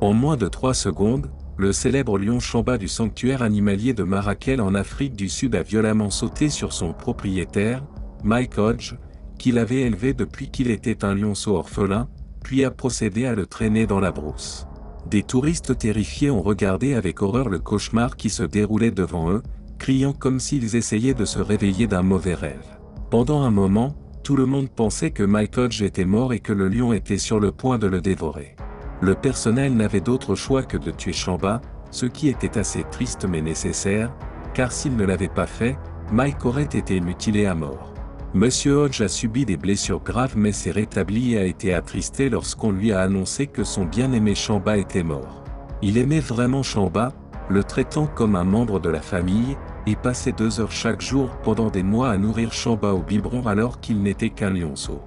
En moins de 3 secondes, le célèbre lion Chamba du sanctuaire animalier de Marakel en Afrique du Sud a violemment sauté sur son propriétaire, Mike Hodge, qu'il avait élevé depuis qu'il était un lionceau orphelin, puis a procédé à le traîner dans la brousse. Des touristes terrifiés ont regardé avec horreur le cauchemar qui se déroulait devant eux, criant comme s'ils essayaient de se réveiller d'un mauvais rêve. Pendant un moment, tout le monde pensait que Mike Hodge était mort et que le lion était sur le point de le dévorer. Le personnel n'avait d'autre choix que de tuer Chamba, ce qui était assez triste mais nécessaire, car s'il ne l'avait pas fait, Mike aurait été mutilé à mort. Monsieur Hodge a subi des blessures graves mais s'est rétabli et a été attristé lorsqu'on lui a annoncé que son bien-aimé Chamba était mort. Il aimait vraiment Chamba, le traitant comme un membre de la famille, et passait deux heures chaque jour pendant des mois à nourrir Chamba au biberon alors qu'il n'était qu'un lionceau.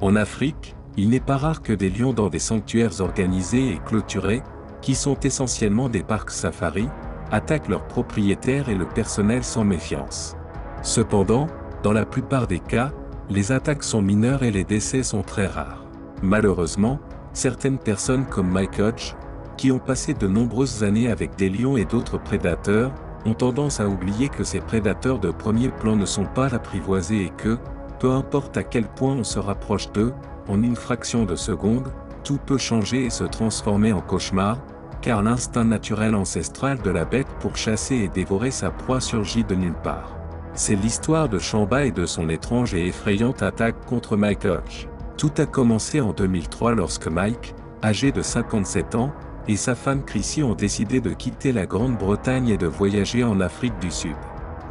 En Afrique, il n'est pas rare que des lions dans des sanctuaires organisés et clôturés, qui sont essentiellement des parcs safari, attaquent leurs propriétaires et le personnel sans méfiance. Cependant, dans la plupart des cas, les attaques sont mineures et les décès sont très rares. Malheureusement, certaines personnes comme Mike Hodge, qui ont passé de nombreuses années avec des lions et d'autres prédateurs, ont tendance à oublier que ces prédateurs de premier plan ne sont pas apprivoisés et que, peu importe à quel point on se rapproche d'eux, en une fraction de seconde, tout peut changer et se transformer en cauchemar, car l'instinct naturel ancestral de la bête pour chasser et dévorer sa proie surgit de nulle part. C'est l'histoire de Chamba et de son étrange et effrayante attaque contre Mike Hodge. Tout a commencé en 2003 lorsque Mike, âgé de 57 ans, et sa femme Chrissy ont décidé de quitter la Grande-Bretagne et de voyager en Afrique du Sud.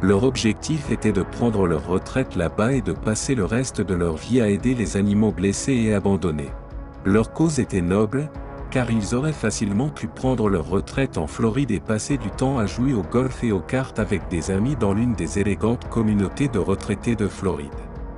Leur objectif était de prendre leur retraite là-bas et de passer le reste de leur vie à aider les animaux blessés et abandonnés. Leur cause était noble, car ils auraient facilement pu prendre leur retraite en Floride et passer du temps à jouer au golf et aux cartes avec des amis dans l'une des élégantes communautés de retraités de Floride.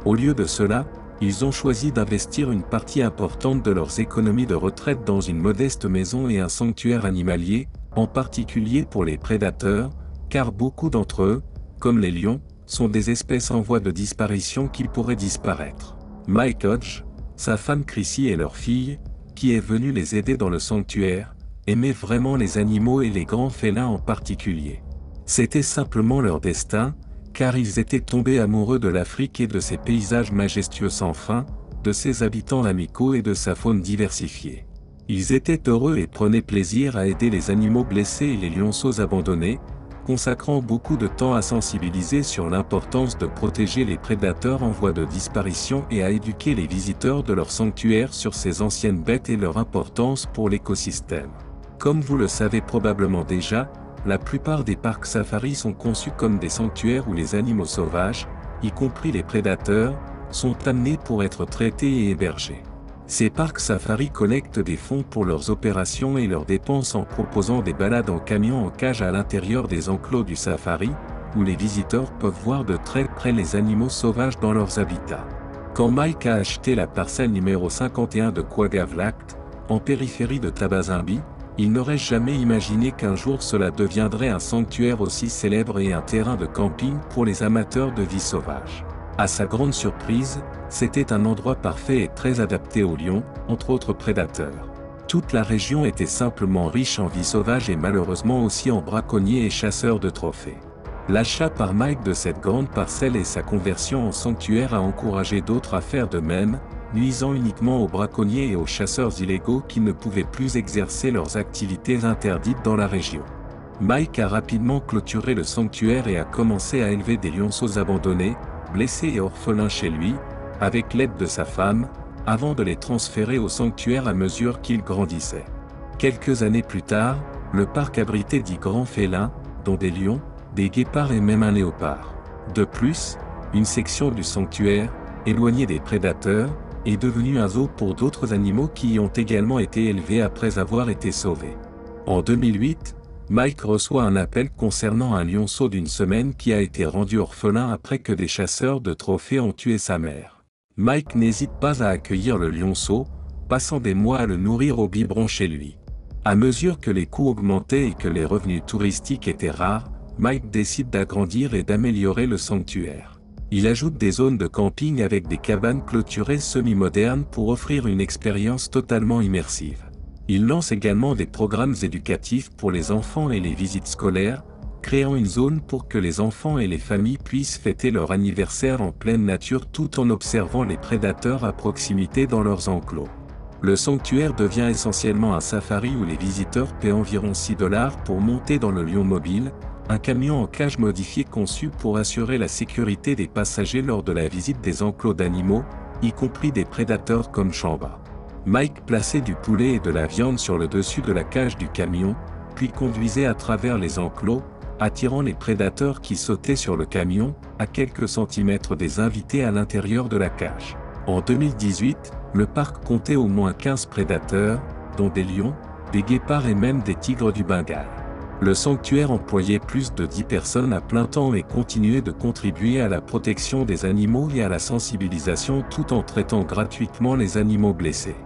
Au lieu de cela, ils ont choisi d'investir une partie importante de leurs économies de retraite dans une modeste maison et un sanctuaire animalier, en particulier pour les prédateurs, car beaucoup d'entre eux, comme les lions, sont des espèces en voie de disparition qui pourraient disparaître. Mike Hodge, sa femme Chrissy et leur fille, qui est venu les aider dans le sanctuaire, aimaient vraiment les animaux et les grands félins en particulier. C'était simplement leur destin, car ils étaient tombés amoureux de l'Afrique et de ses paysages majestueux sans fin, de ses habitants amicaux et de sa faune diversifiée. Ils étaient heureux et prenaient plaisir à aider les animaux blessés et les lionceaux abandonnés, consacrant beaucoup de temps à sensibiliser sur l'importance de protéger les prédateurs en voie de disparition et à éduquer les visiteurs de leur sanctuaire sur ces anciennes bêtes et leur importance pour l'écosystème. Comme vous le savez probablement déjà, la plupart des parcs safari sont conçus comme des sanctuaires où les animaux sauvages, y compris les prédateurs, sont amenés pour être traités et hébergés. Ces parcs safari collectent des fonds pour leurs opérations et leurs dépenses en proposant des balades en camion en cage à l'intérieur des enclos du safari, où les visiteurs peuvent voir de très près les animaux sauvages dans leurs habitats. Quand Mike a acheté la parcelle numéro 51 de Quagavlact, en périphérie de Tabazimbi, il n'aurait jamais imaginé qu'un jour cela deviendrait un sanctuaire aussi célèbre et un terrain de camping pour les amateurs de vie sauvage. À sa grande surprise, c'était un endroit parfait et très adapté aux lions, entre autres prédateurs. Toute la région était simplement riche en vie sauvage et malheureusement aussi en braconniers et chasseurs de trophées. L'achat par Mike de cette grande parcelle et sa conversion en sanctuaire a encouragé d'autres à faire de même, nuisant uniquement aux braconniers et aux chasseurs illégaux qui ne pouvaient plus exercer leurs activités interdites dans la région. Mike a rapidement clôturé le sanctuaire et a commencé à élever des lionceaux abandonnés, blessé et orphelin chez lui, avec l'aide de sa femme, avant de les transférer au sanctuaire à mesure qu'ils grandissaient. Quelques années plus tard, le parc abritait dix grands félins, dont des lions, des guépards et même un léopard. De plus, une section du sanctuaire, éloignée des prédateurs, est devenue un zoo pour d'autres animaux qui y ont également été élevés après avoir été sauvés. En 2008, Mike reçoit un appel concernant un lionceau d'une semaine qui a été rendu orphelin après que des chasseurs de trophées ont tué sa mère. Mike n'hésite pas à accueillir le lionceau, passant des mois à le nourrir au biberon chez lui. À mesure que les coûts augmentaient et que les revenus touristiques étaient rares, Mike décide d'agrandir et d'améliorer le sanctuaire. Il ajoute des zones de camping avec des cabanes clôturées semi-modernes pour offrir une expérience totalement immersive. Il lance également des programmes éducatifs pour les enfants et les visites scolaires, créant une zone pour que les enfants et les familles puissent fêter leur anniversaire en pleine nature tout en observant les prédateurs à proximité dans leurs enclos. Le sanctuaire devient essentiellement un safari où les visiteurs paient environ 6 dollars pour monter dans le lion mobile, un camion en cage modifié conçu pour assurer la sécurité des passagers lors de la visite des enclos d'animaux, y compris des prédateurs comme Chamba. Mike plaçait du poulet et de la viande sur le dessus de la cage du camion, puis conduisait à travers les enclos, attirant les prédateurs qui sautaient sur le camion, à quelques centimètres des invités à l'intérieur de la cage. En 2018, le parc comptait au moins 15 prédateurs, dont des lions, des guépards et même des tigres du Bengale. Le sanctuaire employait plus de 10 personnes à plein temps et continuait de contribuer à la protection des animaux et à la sensibilisation tout en traitant gratuitement les animaux blessés.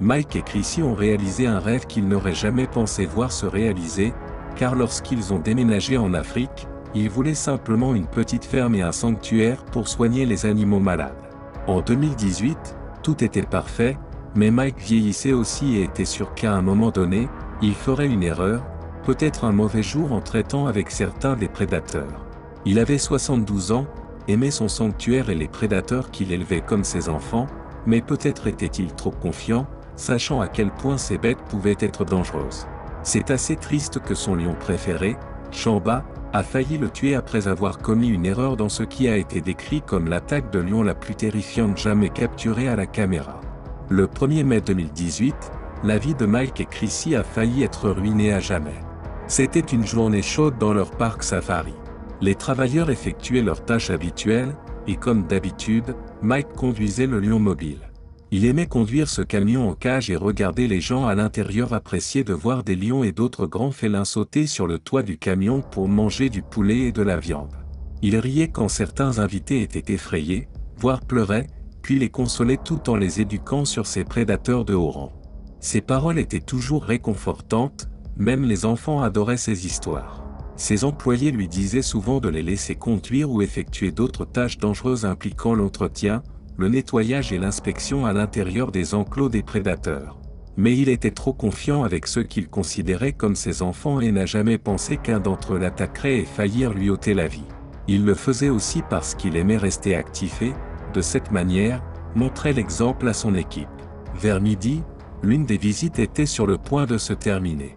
Mike et Chrissy ont réalisé un rêve qu'ils n'auraient jamais pensé voir se réaliser, car lorsqu'ils ont déménagé en Afrique, ils voulaient simplement une petite ferme et un sanctuaire pour soigner les animaux malades. En 2018, tout était parfait, mais Mike vieillissait aussi et était sûr qu'à un moment donné, il ferait une erreur, peut-être un mauvais jour en traitant avec certains des prédateurs. Il avait 72 ans, aimait son sanctuaire et les prédateurs qu'il élevait comme ses enfants, mais peut-être était-il trop confiant, sachant à quel point ces bêtes pouvaient être dangereuses. C'est assez triste que son lion préféré, Chamba, a failli le tuer après avoir commis une erreur dans ce qui a été décrit comme l'attaque de lion la plus terrifiante jamais capturée à la caméra. Le 1er mai 2018, la vie de Mike et Chrissy a failli être ruinée à jamais. C'était une journée chaude dans leur parc safari. Les travailleurs effectuaient leurs tâches habituelles, et comme d'habitude, Mike conduisait le lion mobile. Il aimait conduire ce camion en cage et regarder les gens à l'intérieur apprécier de voir des lions et d'autres grands félins sauter sur le toit du camion pour manger du poulet et de la viande. Il riait quand certains invités étaient effrayés, voire pleuraient, puis les consolait tout en les éduquant sur ces prédateurs de haut rang. Ses paroles étaient toujours réconfortantes, même les enfants adoraient ses histoires. Ses employés lui disaient souvent de les laisser conduire ou effectuer d'autres tâches dangereuses impliquant l'entretien, le nettoyage et l'inspection à l'intérieur des enclos des prédateurs. Mais il était trop confiant avec ceux qu'il considérait comme ses enfants et n'a jamais pensé qu'un d'entre eux l'attaquerait et faillir lui ôter la vie. Il le faisait aussi parce qu'il aimait rester actif et, de cette manière, montrait l'exemple à son équipe. Vers midi, l'une des visites était sur le point de se terminer.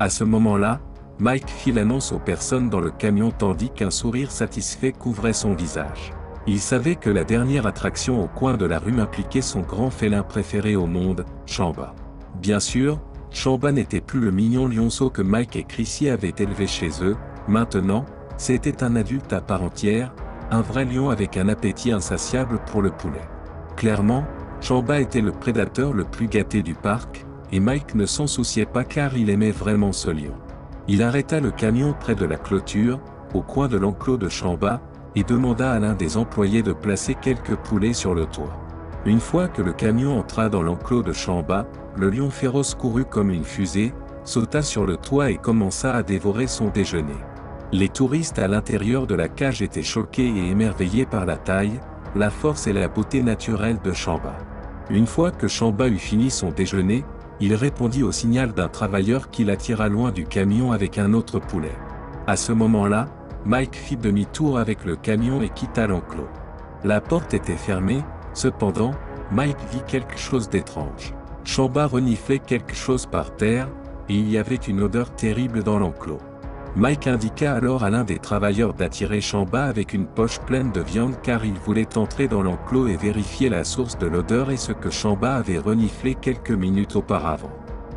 À ce moment-là, Mike fit l'annonce aux personnes dans le camion tandis qu'un sourire satisfait couvrait son visage. Il savait que la dernière attraction au coin de la rue impliquait son grand félin préféré au monde, Chamba. Bien sûr, Chamba n'était plus le mignon lionceau que Mike et Chrissy avaient élevé chez eux, maintenant, c'était un adulte à part entière, un vrai lion avec un appétit insatiable pour le poulet. Clairement, Chamba était le prédateur le plus gâté du parc, et Mike ne s'en souciait pas car il aimait vraiment ce lion. Il arrêta le camion près de la clôture, au coin de l'enclos de Chamba, et demanda à l'un des employés de placer quelques poulets sur le toit. Une fois que le camion entra dans l'enclos de Chamba, le lion féroce courut comme une fusée, sauta sur le toit et commença à dévorer son déjeuner. Les touristes à l'intérieur de la cage étaient choqués et émerveillés par la taille, la force et la beauté naturelle de Chamba. Une fois que Chamba eut fini son déjeuner, il répondit au signal d'un travailleur qui l'attira loin du camion avec un autre poulet. À ce moment-là, Mike fit demi-tour avec le camion et quitta l'enclos. La porte était fermée, cependant, Mike vit quelque chose d'étrange. Chamba reniflait quelque chose par terre, et il y avait une odeur terrible dans l'enclos. Mike indiqua alors à l'un des travailleurs d'attirer Chamba avec une poche pleine de viande car il voulait entrer dans l'enclos et vérifier la source de l'odeur et ce que Chamba avait reniflé quelques minutes auparavant.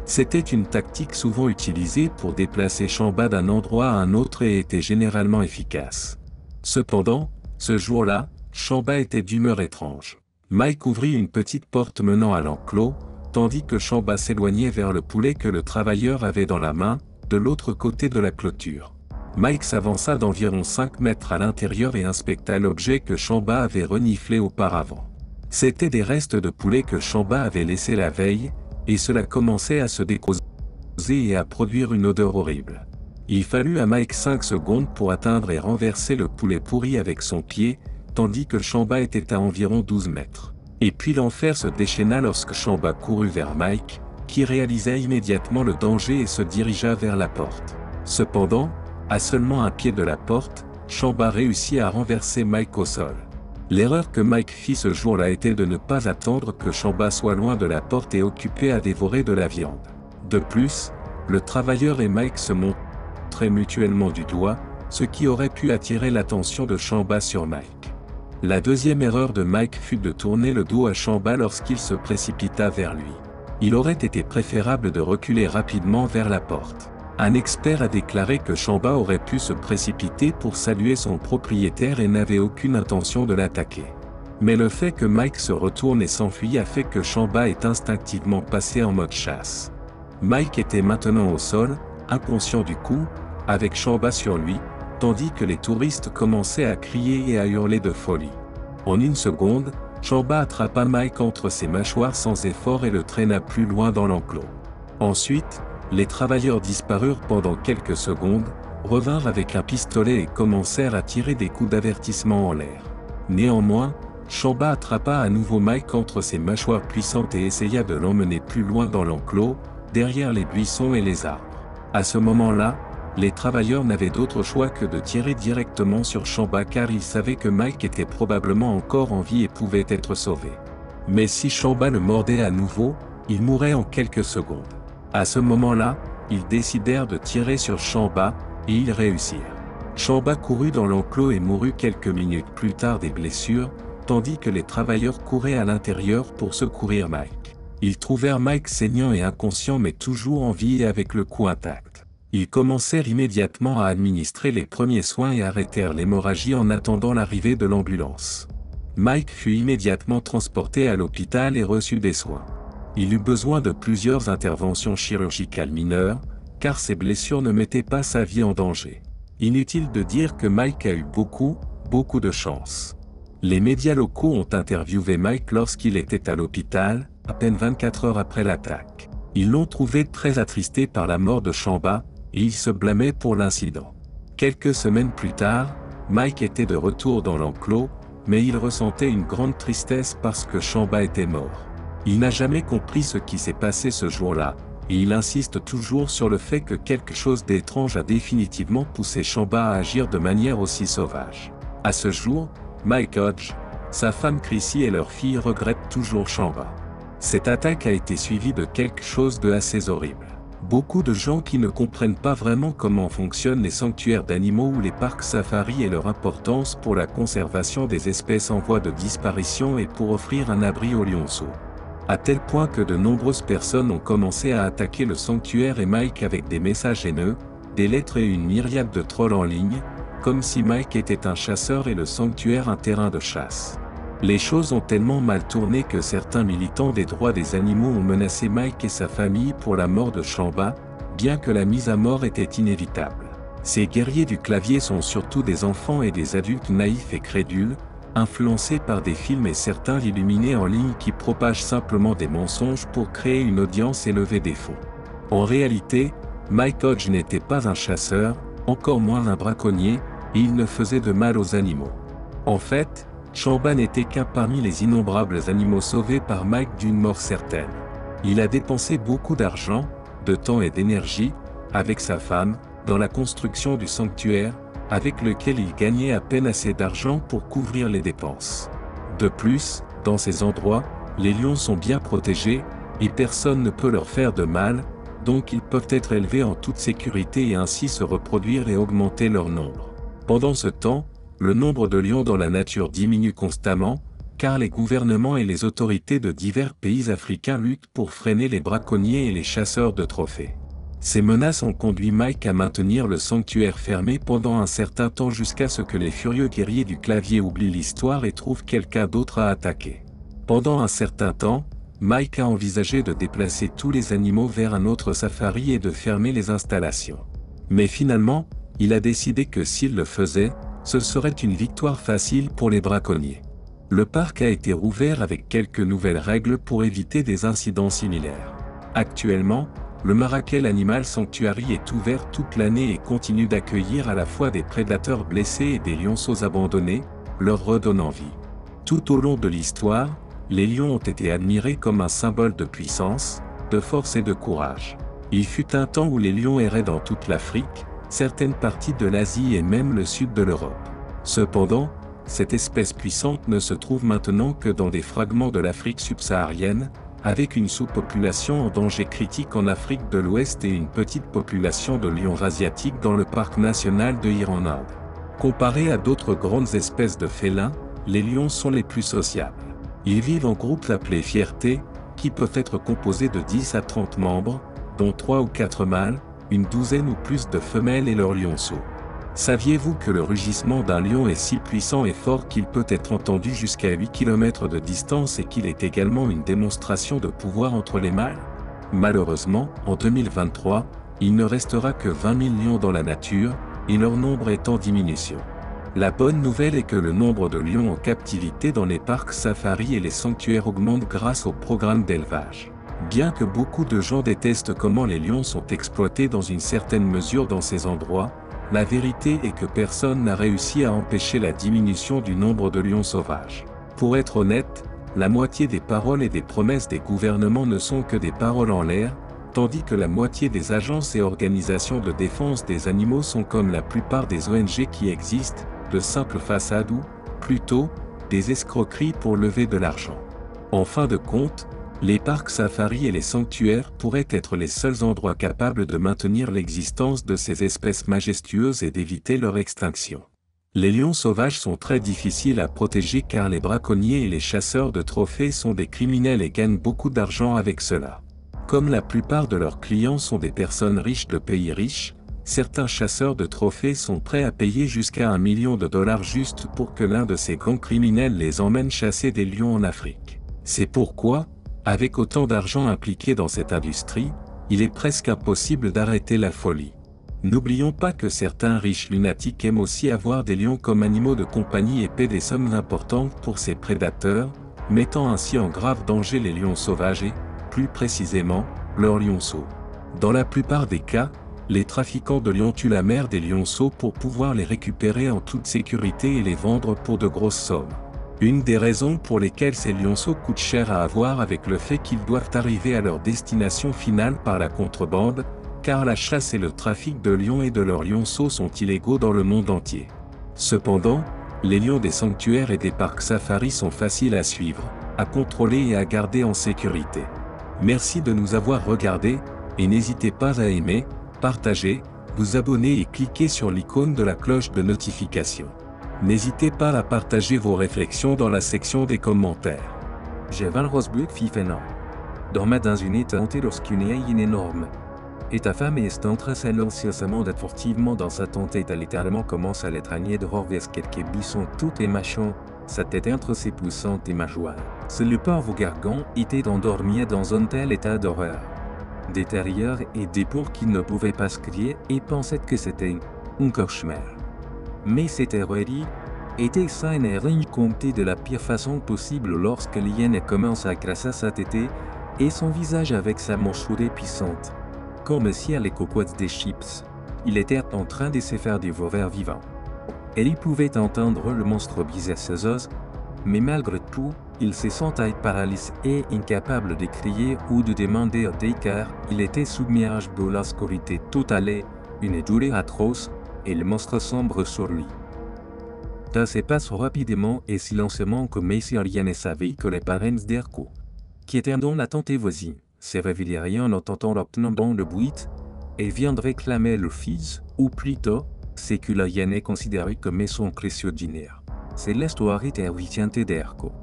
C'était une tactique souvent utilisée pour déplacer Chamba d'un endroit à un autre et était généralement efficace. Cependant, ce jour-là, Chamba était d'humeur étrange. Mike ouvrit une petite porte menant à l'enclos, tandis que Chamba s'éloignait vers le poulet que le travailleur avait dans la main, de l'autre côté de la clôture. Mike s'avança d'environ 5 mètres à l'intérieur et inspecta l'objet que Chamba avait reniflé auparavant. C'était des restes de poulet que Chamba avait laissés la veille, et cela commençait à se décomposer et à produire une odeur horrible. Il fallut à Mike 5 secondes pour atteindre et renverser le poulet pourri avec son pied, tandis que Chamba était à environ 12 mètres. Et puis l'enfer se déchaîna lorsque Chamba courut vers Mike, qui réalisa immédiatement le danger et se dirigea vers la porte. Cependant, à seulement un pied de la porte, Chamba réussit à renverser Mike au sol. L'erreur que Mike fit ce jour-là était de ne pas attendre que Chamba soit loin de la porte et occupé à dévorer de la viande. De plus, le travailleur et Mike se montraient mutuellement du doigt, ce qui aurait pu attirer l'attention de Chamba sur Mike. La deuxième erreur de Mike fut de tourner le dos à Chamba lorsqu'il se précipita vers lui. Il aurait été préférable de reculer rapidement vers la porte. Un expert a déclaré que Chamba aurait pu se précipiter pour saluer son propriétaire et n'avait aucune intention de l'attaquer. Mais le fait que Mike se retourne et s'enfuit a fait que Chamba est instinctivement passé en mode chasse. Mike était maintenant au sol, inconscient du coup, avec Chamba sur lui, tandis que les touristes commençaient à crier et à hurler de folie. En une seconde, Chamba attrapa Mike entre ses mâchoires sans effort et le traîna plus loin dans l'enclos. Ensuite, les travailleurs disparurent pendant quelques secondes, revinrent avec un pistolet et commencèrent à tirer des coups d'avertissement en l'air. Néanmoins, Chamba attrapa à nouveau Mike entre ses mâchoires puissantes et essaya de l'emmener plus loin dans l'enclos, derrière les buissons et les arbres. À ce moment-là, les travailleurs n'avaient d'autre choix que de tirer directement sur Chamba car ils savaient que Mike était probablement encore en vie et pouvait être sauvé. Mais si Chamba le mordait à nouveau, il mourrait en quelques secondes. À ce moment-là, ils décidèrent de tirer sur Chamba, et ils réussirent. Chamba courut dans l'enclos et mourut quelques minutes plus tard des blessures, tandis que les travailleurs couraient à l'intérieur pour secourir Mike. Ils trouvèrent Mike saignant et inconscient mais toujours en vie et avec le cou intact. Ils commencèrent immédiatement à administrer les premiers soins et arrêtèrent l'hémorragie en attendant l'arrivée de l'ambulance. Mike fut immédiatement transporté à l'hôpital et reçut des soins. Il eut besoin de plusieurs interventions chirurgicales mineures, car ses blessures ne mettaient pas sa vie en danger. Inutile de dire que Mike a eu beaucoup, beaucoup de chance. Les médias locaux ont interviewé Mike lorsqu'il était à l'hôpital, à peine 24 heures après l'attaque. Ils l'ont trouvé très attristé par la mort de Chamba, et il se blâmait pour l'incident. Quelques semaines plus tard, Mike était de retour dans l'enclos, mais il ressentait une grande tristesse parce que Chamba était mort. Il n'a jamais compris ce qui s'est passé ce jour-là, et il insiste toujours sur le fait que quelque chose d'étrange a définitivement poussé Chamba à agir de manière aussi sauvage. À ce jour, Mike Hodge, sa femme Chrissy et leur fille regrettent toujours Chamba. Cette attaque a été suivie de quelque chose de assez horrible. Beaucoup de gens qui ne comprennent pas vraiment comment fonctionnent les sanctuaires d'animaux ou les parcs safari et leur importance pour la conservation des espèces en voie de disparition et pour offrir un abri aux lionceaux à tel point que de nombreuses personnes ont commencé à attaquer le sanctuaire et Mike avec des messages haineux, des lettres et une myriade de trolls en ligne, comme si Mike était un chasseur et le sanctuaire un terrain de chasse. Les choses ont tellement mal tourné que certains militants des droits des animaux ont menacé Mike et sa famille pour la mort de Chamba, bien que la mise à mort était inévitable. Ces guerriers du clavier sont surtout des enfants et des adultes naïfs et crédules, influencé par des films et certains illuminés en ligne qui propagent simplement des mensonges pour créer une audience et lever des fonds. En réalité, Mike Hodge n'était pas un chasseur, encore moins un braconnier, et il ne faisait de mal aux animaux. En fait, Chamba n'était qu'un parmi les innombrables animaux sauvés par Mike d'une mort certaine. Il a dépensé beaucoup d'argent, de temps et d'énergie, avec sa femme, dans la construction du sanctuaire, avec lequel il gagnait à peine assez d'argent pour couvrir les dépenses. De plus, dans ces endroits, les lions sont bien protégés, et personne ne peut leur faire de mal, donc ils peuvent être élevés en toute sécurité et ainsi se reproduire et augmenter leur nombre. Pendant ce temps, le nombre de lions dans la nature diminue constamment, car les gouvernements et les autorités de divers pays africains luttent pour freiner les braconniers et les chasseurs de trophées. Ces menaces ont conduit Mike à maintenir le sanctuaire fermé pendant un certain temps jusqu'à ce que les furieux guerriers du clavier oublient l'histoire et trouvent quelqu'un d'autre à attaquer. Pendant un certain temps, Mike a envisagé de déplacer tous les animaux vers un autre safari et de fermer les installations. Mais finalement, il a décidé que s'il le faisait, ce serait une victoire facile pour les braconniers. Le parc a été rouvert avec quelques nouvelles règles pour éviter des incidents similaires. Actuellement, le Marrakech Animal Sanctuary est ouvert toute l'année et continue d'accueillir à la fois des prédateurs blessés et des lionceaux abandonnés, leur redonnant vie. Tout au long de l'histoire, les lions ont été admirés comme un symbole de puissance, de force et de courage. Il fut un temps où les lions erraient dans toute l'Afrique, certaines parties de l'Asie et même le sud de l'Europe. Cependant, cette espèce puissante ne se trouve maintenant que dans des fragments de l'Afrique subsaharienne, avec une sous-population en danger critique en Afrique de l'Ouest et une petite population de lions asiatiques dans le parc national de Iran-Inde. Comparés à d'autres grandes espèces de félins, les lions sont les plus sociables. Ils vivent en groupes appelés fierté, qui peuvent être composés de 10 à 30 membres, dont 3 ou 4 mâles, une douzaine ou plus de femelles et leurs lionceaux. Saviez-vous que le rugissement d'un lion est si puissant et fort qu'il peut être entendu jusqu'à 8 km de distance et qu'il est également une démonstration de pouvoir entre les mâles? Malheureusement, en 2023, il ne restera que 20 000 lions dans la nature, et leur nombre est en diminution. La bonne nouvelle est que le nombre de lions en captivité dans les parcs safari et les sanctuaires augmente grâce au programme d'élevage. Bien que beaucoup de gens détestent comment les lions sont exploités dans une certaine mesure dans ces endroits, la vérité est que personne n'a réussi à empêcher la diminution du nombre de lions sauvages. Pour être honnête, la moitié des paroles et des promesses des gouvernements ne sont que des paroles en l'air, tandis que la moitié des agences et organisations de défense des animaux sont comme la plupart des ONG qui existent, de simples façades ou, plutôt, des escroqueries pour lever de l'argent. En fin de compte, les parcs safari et les sanctuaires pourraient être les seuls endroits capables de maintenir l'existence de ces espèces majestueuses et d'éviter leur extinction. Les lions sauvages sont très difficiles à protéger car les braconniers et les chasseurs de trophées sont des criminels et gagnent beaucoup d'argent avec cela. Comme la plupart de leurs clients sont des personnes riches de pays riches, certains chasseurs de trophées sont prêts à payer jusqu'à un million de dollars juste pour que l'un de ces grands criminels les emmène chasser des lions en Afrique. C'est pourquoi, avec autant d'argent impliqué dans cette industrie, il est presque impossible d'arrêter la folie. N'oublions pas que certains riches lunatiques aiment aussi avoir des lions comme animaux de compagnie et paient des sommes importantes pour ces prédateurs, mettant ainsi en grave danger les lions sauvages et, plus précisément, leurs lionceaux. Dans la plupart des cas, les trafiquants de lions tuent la mère des lionceaux pour pouvoir les récupérer en toute sécurité et les vendre pour de grosses sommes. Une des raisons pour lesquelles ces lionceaux coûtent cher à avoir avec le fait qu'ils doivent arriver à leur destination finale par la contrebande, car la chasse et le trafic de lions et de leurs lionceaux sont illégaux dans le monde entier. Cependant, les lions des sanctuaires et des parcs safari sont faciles à suivre, à contrôler et à garder en sécurité. Merci de nous avoir regardés, et n'hésitez pas à aimer, partager, vous abonner et cliquer sur l'icône de la cloche de notification. N'hésitez pas à partager vos réflexions dans la section des commentaires. J'ai Van Rosburg Fifena. Dormait dans une étente lorsqu'une hyène énorme. Et ta femme est entrée silencieusement et furtivement dans sa tente et littéralement commence à l'étragner de vers quelques buissons tout et sa tête entre ses poussantes et mâchoires. Ce le pauvre gargon était endormi dans un tel état d'horreur. Terriers et des pour qui ne pouvaient pas se crier et pensaient que c'était un cauchemar. Mais cette rêverie était sain et raconté de la pire façon possible lorsque l'hyène commence à crasser sa tête et son visage avec sa mâchoire puissante. Comme si elle cocottes des chips. Il était en train de se faire dévorer vivant. Elle pouvait entendre le monstre biser ses os, mais malgré tout, il se sentait paralysé et incapable de crier ou de demander des car il était submergé à l'obscurité totale, une douleur atroce, et le monstre sombre sur lui. Ça se passe rapidement et silencieusement comme si rien savait que les parents d'Erko, qui étaient dans la tente voisine, se réveilleraient en entendant l'obtenant le bruit, et viendraient clamer le fils, ou plutôt, c'est que la hyène est considérée comme son précieux dîner. C'est l'histoire terrifiante d'Erko.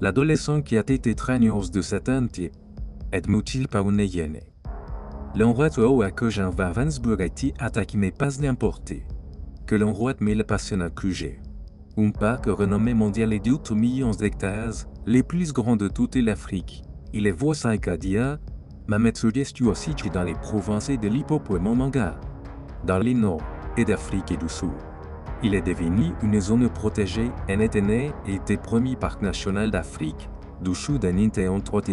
L'adolescent qui a été traîneuse de cette tente, est mutile par une hyène. L'endroit où que Jean Vavansburg a été attaqué n'est pas n'importe. Que l'endroit mais le passionne j'ai. Un parc renommé mondial et 12 millions d'hectares, les plus grands de toute l'Afrique. Il est voisin Acadia, Mametsuge aussi dans les provinces de l'Hippopoémon Manga, dans les nord et d'Afrique et du Sud. Il est devenu une zone protégée né et était premier parc national d'Afrique, du Sud entre autres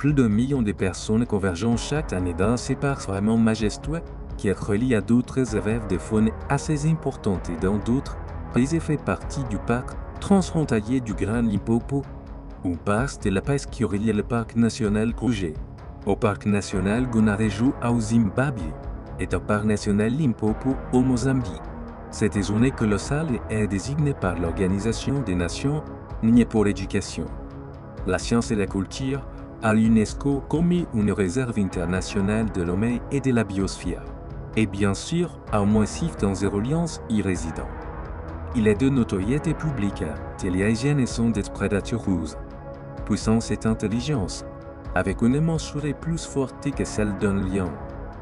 plus d'un million de personnes convergent chaque année dans ces parcs vraiment majestueux, qui relient à d'autres rêves de faune assez importantes et dans d'autres pays fait partie du parc transfrontalier du Grand Limpopo, ou parc de la Peste qui relie le parc national Couget. au parc national Gonareju au Zimbabwe et au parc national Limpopo au Mozambique. Cette zone colossale est désignée par l'Organisation des Nations Unies pour l'éducation, la science et la culture à l'UNESCO comme une réserve internationale de l'homme et de la biosphère. Et bien sûr, un massif dans zéro y résident. Il est de notoriété publique, téléhygiène et sont des prédateurs. Puissance et intelligence, avec une mesure plus forte que celle d'un lion.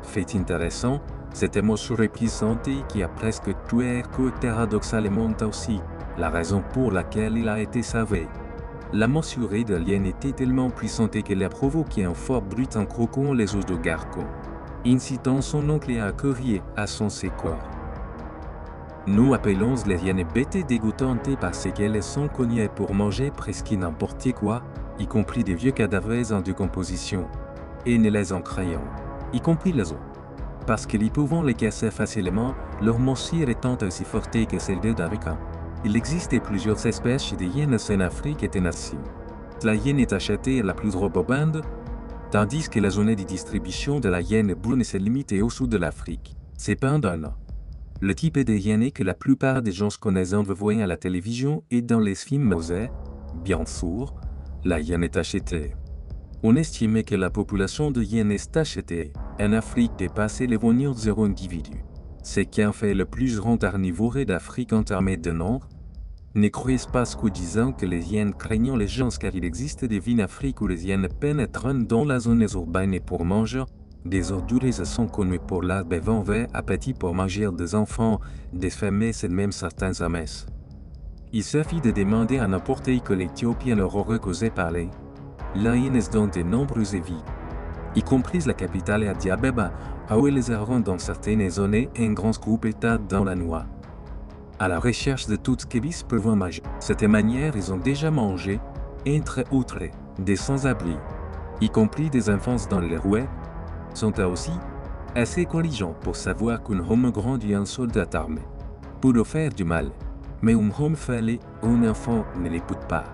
Fait intéressant, cette mesure puissante qui a presque tué que paradoxalement aussi, la raison pour laquelle il a été sauvé. La mesure de lion était tellement puissante qu'elle a provoqué un fort bruit en croquant les os de Garco, incitant son oncle à courir à son secours. Nous appelons les hyènes bêtes dégoûtantes parce qu'elles sont connues pour manger presque n'importe quoi, y compris des vieux cadavres en décomposition, et ne les en craignant, y compris les os. Parce qu'ils pouvant les casser facilement, leur morsure étant aussi forte que celle des d'Africains. Il existe plusieurs espèces de hyènes en Afrique et en Asie. La hyène est achetée à la plus bande, tandis que la zone de distribution de la hyène brune se limite au sud de l'Afrique. Cependant, le type de hyène que la plupart des gens connaissent en voyant à la télévision et dans les films Mosé, bien sûr, la hyène est achetée. On estime que la population de hyènes est achetée en Afrique dépasse les 0 individus. Ce qui en fait le plus grand carnivore d'Afrique en termes de nombre. Ne croyez pas qu'en disant que les hyènes craignent les gens car il existe des villes en Afrique où les hyènes pénètrent dans la zone urbaine pour manger des ordures sont connues pour l'arbre vert appétit pour manger des enfants, des femmes et même certains hommes. Il suffit de demander à n'importe que l'Éthiopien leur aurait causé parler. est dans de nombreuses villes, y compris la capitale Addis Abeba, où ils erront dans certaines zones un grand groupe État dans la noix. À la recherche de tout ce qu'ils peuvent manger. cette manière, ils ont déjà mangé, entre autres, des sans-abri, y compris des enfants dans les rouets, sont aussi assez intelligents pour savoir qu'un homme grandit un soldat armé pour leur faire du mal. Mais un homme fallait, un enfant ne l'écoute pas.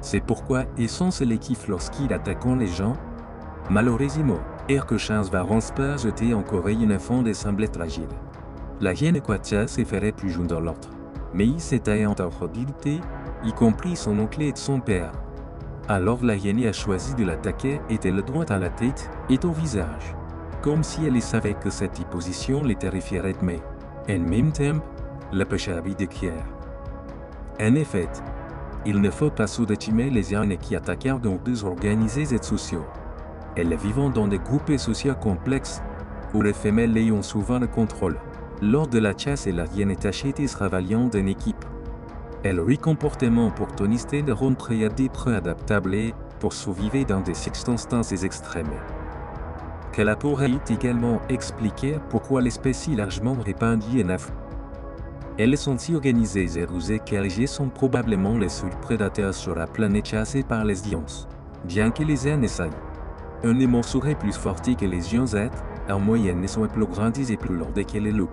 C'est pourquoi ils sont sélectifs lorsqu'ils attaquent les gens. Malheureusement, que chance va jeter encore une enfant des semblait fragile. La hyène quatia se ferait plus jeune dans l'autre. Mais il s'était en tranquillité, y compris son oncle et son père. Alors la hyène a choisi de l'attaquer et le droit à la tête et au visage comme si elle savait que cette position les terrifierait mais, en même temps, la vie de Kier. En effet, il ne faut pas sous-estimer les hyènes qui attaquent dans deux organisés et sociaux. Elles vivent dans des groupes sociaux complexes, où les femelles ayant souvent le contrôle. Lors de la chasse la hyène est achetée travaillant d'une équipe. Elle a comportement pour tonister de rentrer à des adaptables pour survivre dans des circonstances extrêmes. Qu'elle pourrait également expliquer pourquoi l'espèce est largement répandue en Afrique. Elles sont si organisées et rusées qu'elles sont probablement les seuls prédateurs sur la planète chassés par les lions, bien que les aient essayent. Un aimant serait plus fort que les lions en moyenne sont plus grandes et plus lourdes que les loups.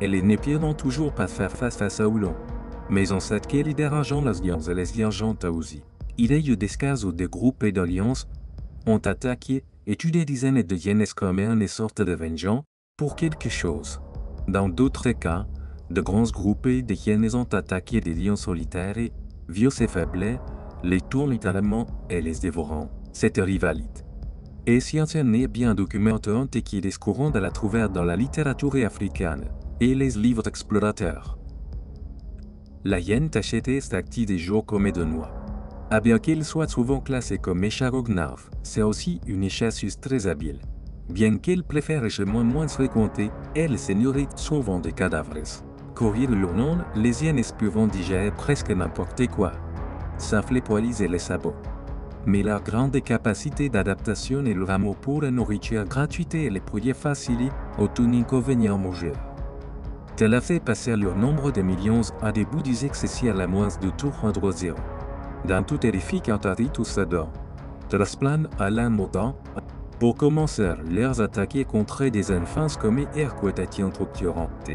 Elles ne peuvent toujours pas faire face à ça ou non. Mais on sait que les dérangeants les lions et les lions aussi. Il y a eu des cas où des groupes de lions ont attaqué et tu des dizaines de hyènes comme une sorte de vengeance pour quelque chose. Dans d'autres cas, de grands groupes de hyènes ont attaqué des lions solitaires et, vieux et faibles, les tournent littéralement et les dévorant. Cette rivalité. Et si n'est bien documentée qui est courant de la trouver dans la littérature africaine et les livres explorateurs. La hyène tachetée est active des jours comme de noix. Ah bien qu'il soit souvent classé comme écharognath, c'est aussi une chasseuse très habile. Bien qu'elle préfère les chemins moins fréquentés, elle se nourrit souvent des cadavres. Courir le long, les hyènes peuvent digérer presque n'importe quoi. Sauf les poils et les sabots. Mais leur grande capacité d'adaptation et leur amour pour la nourriture gratuite et les produits faciles ont un inconvénient majeur. Elle a fait passer leur nombre de millions à des bouts excessifs à la moins de tout rendre zéro dans tout terrifique entendit tout dans. Trasplan Alain Modan, pour commencer leurs attaques contre des enfants comme Erquetatian structurante.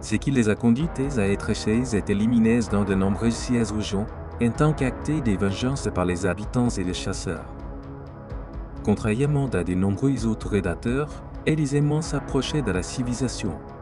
Ce qui les a conduites à être chaises et éliminées dans de nombreuses sièges gens, en tant qu'acte des vengeances par les habitants et les chasseurs. Contrairement à de nombreux autres prédateurs, elle aisément s'approchait de la civilisation.